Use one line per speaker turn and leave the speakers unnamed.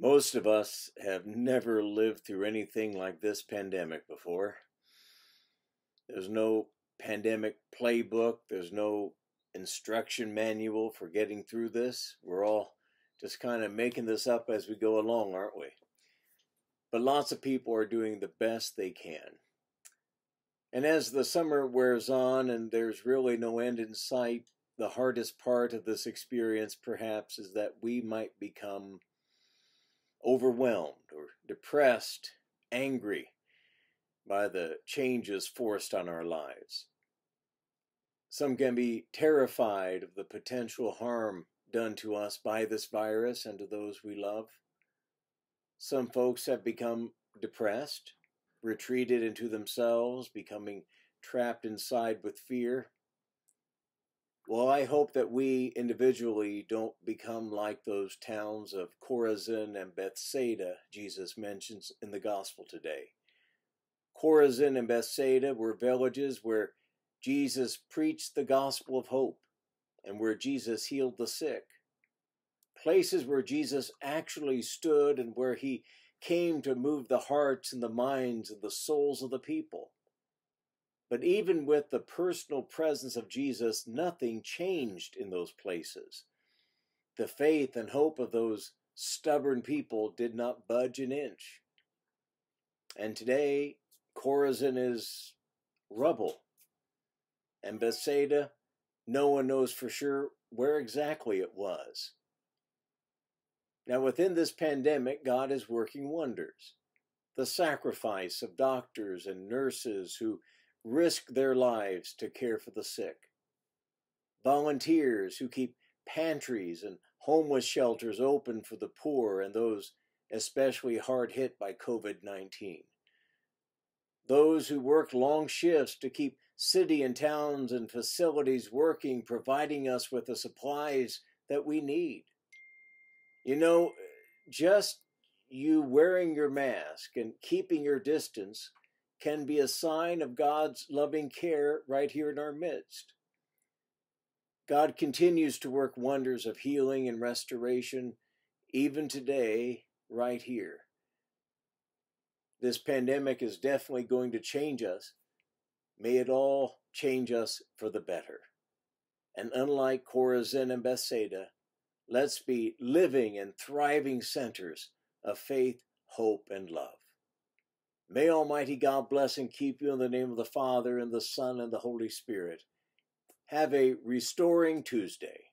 Most of us have never lived through anything like this pandemic before. There's no pandemic playbook, there's no instruction manual for getting through this. We're all just kind of making this up as we go along, aren't we? But lots of people are doing the best they can. And as the summer wears on and there's really no end in sight, the hardest part of this experience perhaps is that we might become overwhelmed or depressed, angry by the changes forced on our lives. Some can be terrified of the potential harm done to us by this virus and to those we love. Some folks have become depressed, retreated into themselves, becoming trapped inside with fear. Well, I hope that we individually don't become like those towns of Chorazin and Bethsaida Jesus mentions in the gospel today. Chorazin and Bethsaida were villages where Jesus preached the gospel of hope and where Jesus healed the sick. Places where Jesus actually stood and where he came to move the hearts and the minds and the souls of the people. But even with the personal presence of Jesus, nothing changed in those places. The faith and hope of those stubborn people did not budge an inch. And today, Chorazin is rubble. And Bethsaida, no one knows for sure where exactly it was. Now, within this pandemic, God is working wonders. The sacrifice of doctors and nurses who risk their lives to care for the sick. Volunteers who keep pantries and homeless shelters open for the poor and those especially hard hit by COVID 19. Those who work long shifts to keep city and towns and facilities working, providing us with the supplies that we need. You know, just you wearing your mask and keeping your distance can be a sign of God's loving care right here in our midst. God continues to work wonders of healing and restoration even today, right here. This pandemic is definitely going to change us. May it all change us for the better. And unlike Chorazin and Bethsaida, let's be living and thriving centers of faith, hope, and love. May Almighty God bless and keep you in the name of the Father, and the Son, and the Holy Spirit. Have a restoring Tuesday.